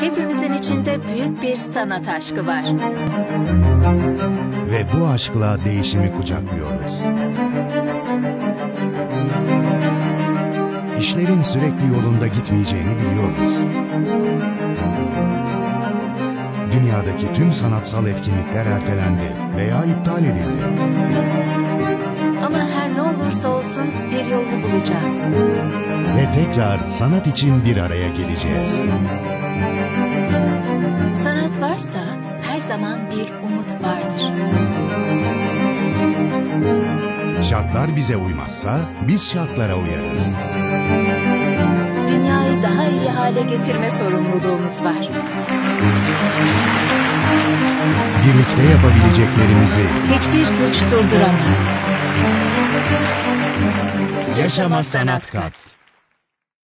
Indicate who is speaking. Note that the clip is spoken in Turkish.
Speaker 1: Hepimizin içinde büyük bir sanat aşkı var.
Speaker 2: Ve bu aşkla değişimi kucaklıyoruz. İşlerin sürekli yolunda gitmeyeceğini biliyoruz. Dünyadaki tüm sanatsal etkinlikler ertelendi veya iptal edildi.
Speaker 1: Olsun bir yolunu bulacağız.
Speaker 2: Ve tekrar sanat için bir araya geleceğiz.
Speaker 1: Sanat varsa her zaman bir umut vardır.
Speaker 2: Şartlar bize uymazsa biz şartlara uyarız.
Speaker 1: Dünyayı daha iyi hale getirme sorumluluğumuz var.
Speaker 2: Birlikte yapabileceklerimizi
Speaker 1: Hiçbir güç durduramaz.
Speaker 2: Yaşamazsan at kat.